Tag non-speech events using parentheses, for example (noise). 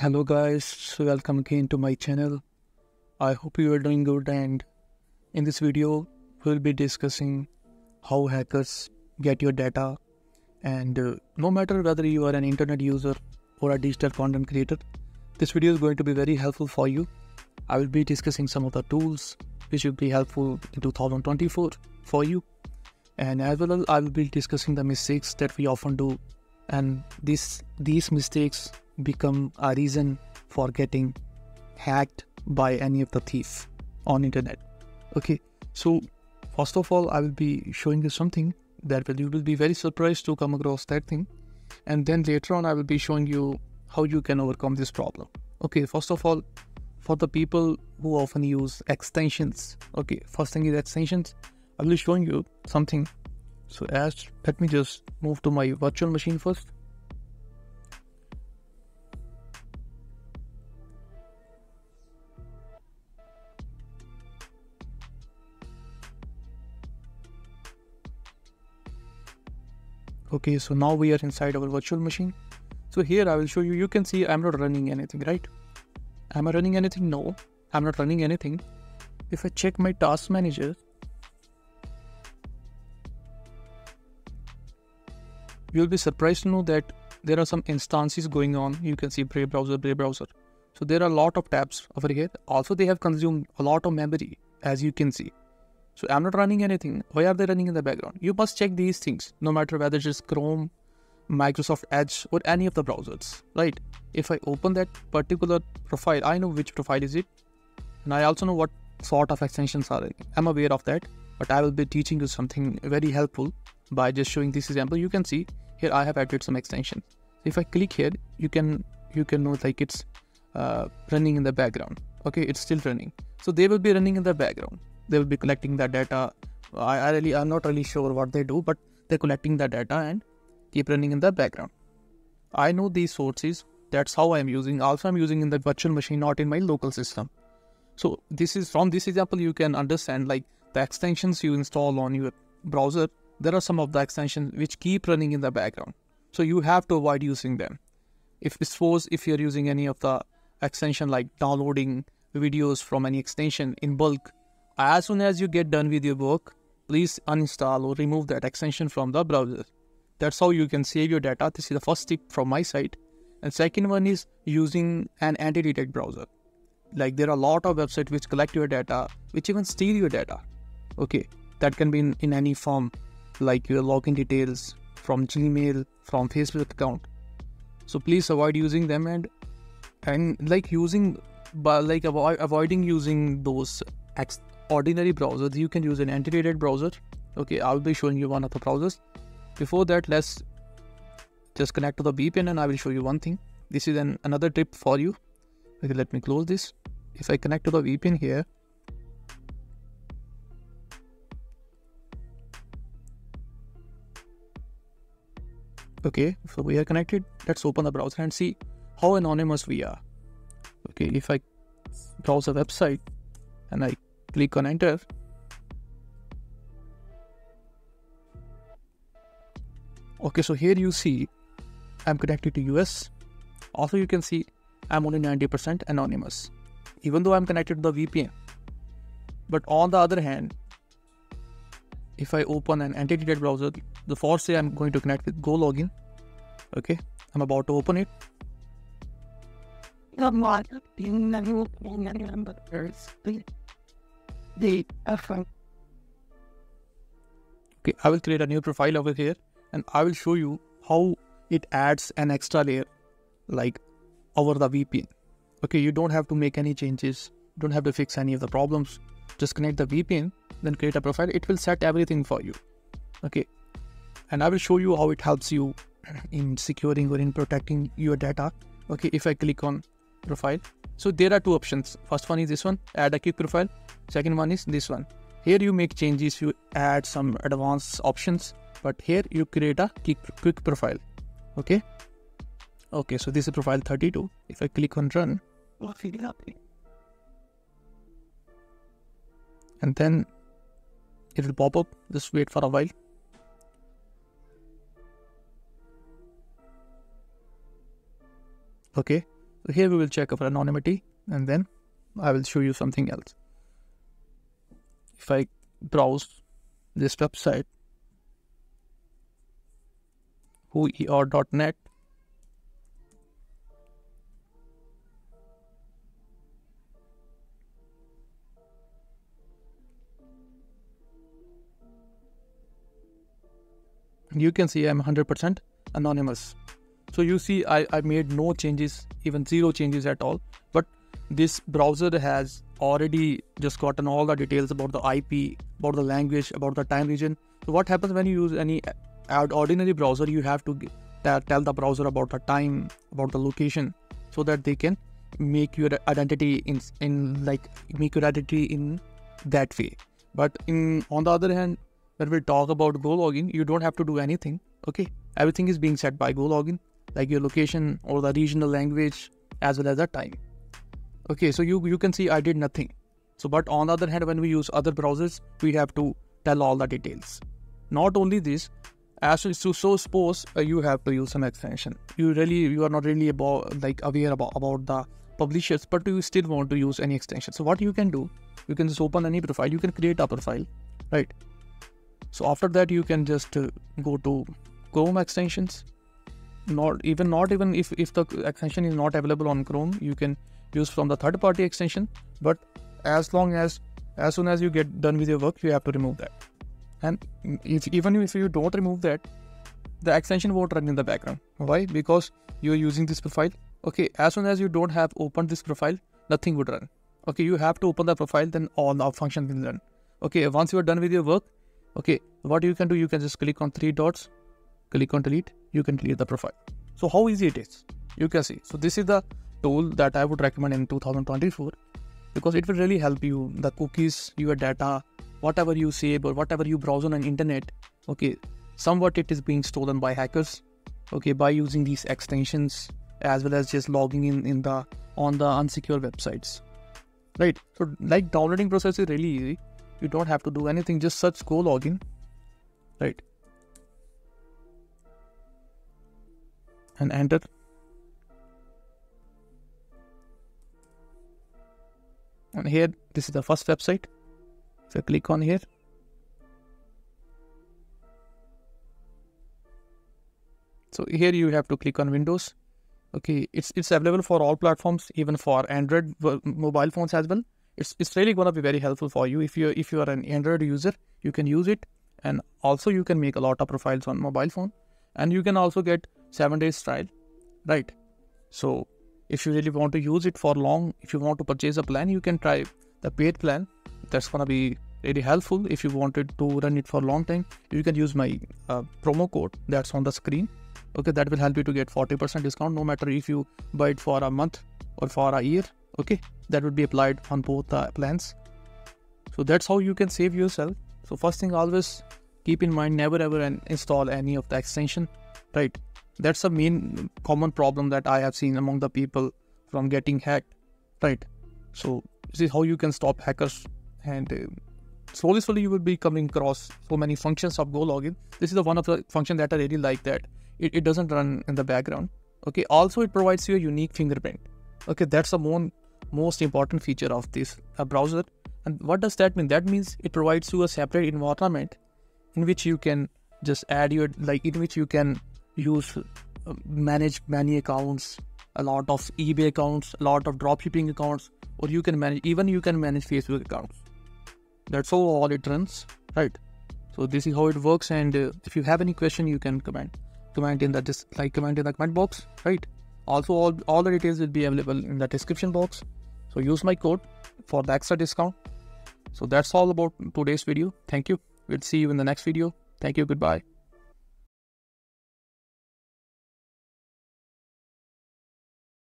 hello guys. Welcome again to my channel. I hope you are doing good and in this video we'll be discussing how hackers get your data. And uh, no matter whether you are an internet user or a digital content creator this video is going to be very helpful for you. I will be discussing some of the tools which will be helpful in 2024 for you. And as well i will be discussing the mistakes that we often do. And this these mistakes become a reason for getting hacked by any of the thief on internet. Okay so first of all i will be showing you something that will you will be very surprised to come across that thing. And then later on i will be showing you how you can overcome this problem. Okay first of all for the people who often use extensions okay first thing is extensions. I will be showing you something. So as let me just move to my virtual machine first okay so now we are inside our virtual machine. So here i will show you. You can see i'm not running anything right? Am i running anything? No. I'm not running anything. If i check my task manager you'll be surprised to know that there are some instances going on. You can see brave browser brave browser. So there are a lot of tabs over here. Also they have consumed a lot of memory as you can see so I'm not running anything. Why are they running in the background? You must check these things, no matter whether it's Chrome, Microsoft Edge, or any of the browsers, right? If I open that particular profile, I know which profile is it, and I also know what sort of extensions are. I'm aware of that, but I will be teaching you something very helpful by just showing this example. You can see here I have added some extension. If I click here, you can you can know like it's uh, running in the background. Okay, it's still running. So they will be running in the background they will be collecting the data. I, I really I'm not really sure what they do, but they're collecting the data and keep running in the background. I know these sources. That's how I'm using. Also, I'm using in the virtual machine, not in my local system. So this is from this example, you can understand like the extensions you install on your browser. There are some of the extensions which keep running in the background. So you have to avoid using them. If suppose if you're using any of the extension like downloading videos from any extension in bulk, as soon as you get done with your work, please uninstall or remove that extension from the browser. That's how you can save your data. This is the first tip from my side. And second one is using an anti-detect browser. Like there are a lot of websites which collect your data, which even steal your data. Okay, that can be in, in any form, like your login details from Gmail, from Facebook account. So please avoid using them and and like using, but like avoid avoiding using those ex- ordinary browsers you can use an anti-detect browser. Okay i'll be showing you one of the browsers. Before that let's just connect to the vpn and i will show you one thing. This is an another tip for you. Okay let me close this. If i connect to the vpn here okay so we are connected. Let's open the browser and see how anonymous we are. Okay if i browse a website and i click on enter. Okay so here you see i'm connected to us also you can see i'm only 90% anonymous even though i'm connected to the vpn but on the other hand if i open an anti-detect browser the first say i'm going to connect with GoLogin. Okay i'm about to open it the. Okay, I will create a new profile over here and I will show you how it adds an extra layer like over the VPN. Okay, you don't have to make any changes, you don't have to fix any of the problems. Just connect the VPN, then create a profile. It will set everything for you. Okay, and I will show you how it helps you (clears throat) in securing or in protecting your data. Okay, if I click on profile, so there are two options. First one is this one, add a quick profile. Second one is this one. Here you make changes, you add some advanced options, but here you create a quick, profile. Okay. Okay, so this is profile 32. If I click on run, and then it will pop up. Just wait for a while. Okay, So here we will check for anonymity and then I will show you something else. If I browse this website, whoer.net, you can see I'm 100% anonymous. So you see I, I made no changes, even zero changes at all. But this browser has already just gotten all the details about the IP, about the language, about the time region. So what happens when you use any ordinary browser, you have to tell the browser about the time, about the location, so that they can make your identity in in like make your identity in that way. But in on the other hand, when we talk about GoLogin, you don't have to do anything. Okay, everything is being set by GoLogin, like your location or the regional language as well as the time. Okay, so you you can see I did nothing. So, but on the other hand, when we use other browsers, we have to tell all the details. Not only this, as to so suppose uh, you have to use some extension. You really you are not really about like aware about about the publishers, but you still want to use any extension. So what you can do, you can just open any profile. You can create a profile, right? So after that, you can just uh, go to Chrome extensions. Not even not even if, if the extension is not available on Chrome, you can use from the third party extension. But as long as as soon as you get done with your work, you have to remove that. And if even if you don't remove that, the extension won't run in the background. Why? Because you're using this profile. Okay, as soon as you don't have opened this profile, nothing would run. Okay, you have to open the profile, then all the functions will run. Okay, once you are done with your work, Okay, what you can do, you can just click on three dots, click on delete, you can delete the profile. So how easy it is, you can see. So this is the tool that I would recommend in 2024 because it will really help you, the cookies, your data, whatever you save or whatever you browse on an internet, okay, somewhat it is being stolen by hackers, okay, by using these extensions as well as just logging in in the on the unsecure websites. Right so like downloading process is really easy. You don't have to do anything just search GoLogin. Right. And enter here. This is the first website. If I click on here. So here you have to click on windows. Okay it's it's available for all platforms even for android mobile phones as well. It's, it's really going to be very helpful for you. If you if you are an android user you can use it. And also you can make a lot of profiles on mobile phone. And you can also get seven days trial right? So if you really want to use it for long if you want to purchase a plan you can try the paid plan. That's going to be really helpful. If you wanted to run it for a long time you can use my uh, promo code that's on the screen. Okay that will help you to get 40% discount no matter if you buy it for a month or for a year. Okay that would be applied on both the plans. So that's how you can save yourself. So first thing always keep in mind never ever install any of the extension right that's the main common problem that i have seen among the people from getting hacked right? So this is how you can stop hackers and uh, slowly slowly you will be coming across so many functions of GoLogin this is the one of the function that i really like that it, it doesn't run in the background okay? Also it provides you a unique fingerprint okay? That's the more most important feature of this uh, browser. And what does that mean? That means it provides you a separate environment in which you can just add your like in which you can use uh, manage many accounts a lot of ebay accounts a lot of dropshipping accounts or you can manage even you can manage facebook accounts that's how all it runs right so this is how it works and uh, if you have any question you can comment comment in the just like comment in the comment box right also all, all the details will be available in the description box so use my code for the extra discount. So that's all about today's video. Thank you. We'll see you in the next video. Thank you. Goodbye.